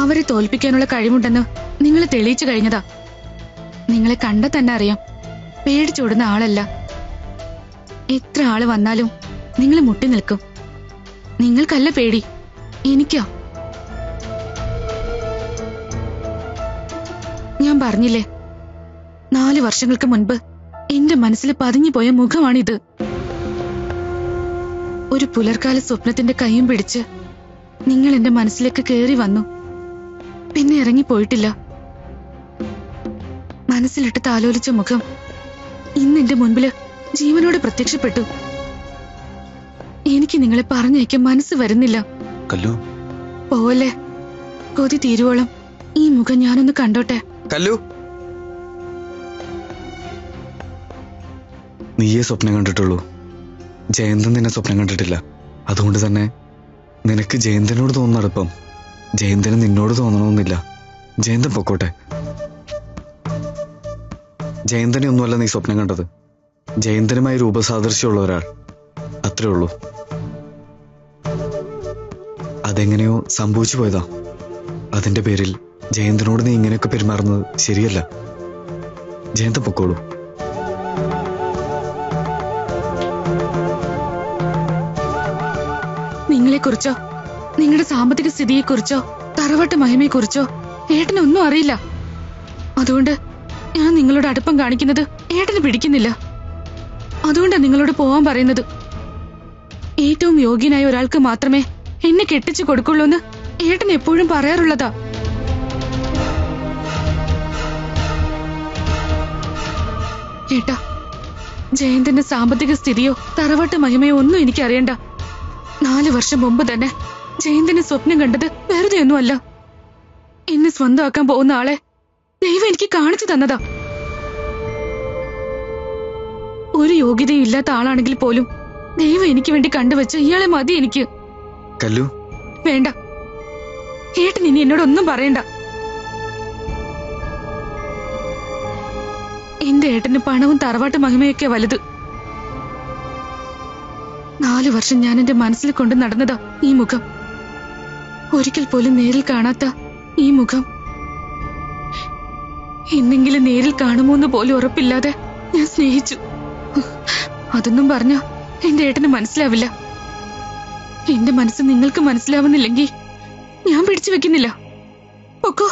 അവരെ തോൽപ്പിക്കാനുള്ള കഴിവുണ്ടെന്ന് നിങ്ങൾ തെളിയിച്ചു കഴിഞ്ഞതാ. നിങ്ങളെ കണ്ട തന്നെ അറിയാം. പേടിച്ചോടുന്ന ആളല്ല. എത്ര ആൾ വന്നാലും നിങ്ങൾ മുട്ടി നിൽക്കും. നിങ്ങൾക്കല്ല പേടി. എനിക്കോ. ഞാൻ പറഞ്ഞില്ലേ? നാല് വർഷങ്ങൾക്ക് മുൻപ് എന്റെ മനസ്സിൽ പതിഞ്ഞുപോയ മുഖമാണിത്. ഒരു പുലർക്കാല സ്വപ്നത്തിന്റെ കൈയും പിടിച്ച് നിങ്ങൾ എന്റെ മനസ്സിലേക്ക് കയറി വന്നു. പിന്നെ ഇറങ്ങിപ്പോയിട്ടില്ല. മനസ്സിലിട്ട് താലോലിച്ച മുഖം ഇന്ന് എന്റെ മുൻപിൽ ജീവനോട് പ്രത്യക്ഷപ്പെട്ടു. എനിക്ക് നിങ്ങളെ പറഞ്ഞയക്കാൻ മനസ്സ് വരുന്നില്ല. കല്ലു. പോലെ കൊതി തീരുവോളം ഈ മുഖം ഞാനൊന്ന് കണ്ടോട്ടെ. കല്ലു. നീയേ സ്വപ്നം കണ്ടിട്ടുള്ളൂ. ജയന്തൻ നിന്നെ സ്വപ്നം കണ്ടിട്ടില്ല. അതുകൊണ്ട് തന്നെ നിനക്ക് ജയന്തനോട് തോന്നുന്ന അടുപ്പം ജയന്തന് നിന്നോട് തോന്നണമെന്നില്ല. ജയന്തൻ പൊക്കോട്ടെ. ജയന്തനെ ഒന്നുമല്ല നീ സ്വപ്നം കണ്ടത്. ജയന്തനുമായി രൂപസാദൃശ്യമുള്ള ഒരാൾ. അത്രേ ഉള്ളൂ. അതെങ്ങനെയോ സംഭവിച്ചു പോയതാ. അതിന്റെ പേരിൽ ജയന്തനോട് നീ ഇങ്ങനെയൊക്കെ പെരുമാറുന്നത് ശരിയല്ല. ജയന്ത പൊക്കോളൂ. നിങ്ങളെക്കുറിച്ചോ? നിങ്ങളുടെ സാമ്പത്തിക സ്ഥിതിയെക്കുറിച്ചോ തറവാട്ട് മഹിമയെക്കുറിച്ചോ ഏട്ടനൊന്നും അറിയില്ല. അതുകൊണ്ട് ഞാൻ നിങ്ങളോട് അടുപ്പം കാണിക്കുന്നത് ഏട്ടന് പിടിക്കുന്നില്ല. അതുകൊണ്ടാ നിങ്ങളോട് പോവാൻ പറയുന്നത്. ഏറ്റവും യോഗ്യനായ ഒരാൾക്ക് മാത്രമേ എന്നെ കെട്ടിച്ചു കൊടുക്കുള്ളൂ എന്ന് ഏട്ടൻ എപ്പോഴും പറയാറുള്ളതാ. ഏട്ടാ ജയന്തന്റെ സാമ്പത്തിക സ്ഥിതിയോ തറവാട്ട് മഹിമയോ ഒന്നും എനിക്കറിയണ്ട. നാല് വർഷം മുമ്പ് തന്നെ ജയന്തന് സ്വപ്നം കണ്ടത് വെറുതെ ഒന്നുമല്ല. എന്നെ സ്വന്തമാക്കാൻ പോകുന്ന ആളെ ദൈവം എനിക്ക് കാണിച്ചു തന്നതാ. ഒരു യോഗ്യതയും ഇല്ലാത്ത ആളാണെങ്കിൽ പോലും ദൈവം എനിക്ക് വേണ്ടി കണ്ടുവച്ച ഇയാളെ മതി എനിക്ക്. കല്ലു. വേണ്ട. ഏട്ടൻ ഇനി എന്നോടൊന്നും പറയണ്ട. എന്റെ ഏട്ടന് പണവും തറവാട്ട് മഹിമയൊക്കെ വലുത്. നാലു വർഷം ഞാൻ എന്റെ മനസ്സിൽ കൊണ്ട് നടന്നതാ ഈ മുഖം. ഒരിക്കൽ പോലും നേരിൽ കാണാത്ത ഈ മുഖം. എന്നെങ്കിലും നേരിൽ കാണുമോ എന്ന് പോലും ഉറപ്പില്ലാതെ ഞാൻ സ്നേഹിച്ചു. അതൊന്നും പറഞ്ഞ എന്റെ ഏട്ടന് മനസ്സിലാവില്ല. എന്റെ മനസ്സ് നിങ്ങൾക്ക് മനസ്സിലാവുന്നില്ലെങ്കിൽ ഞാൻ പിടിച്ചു വെക്കുന്നില്ല. പൊക്കോ.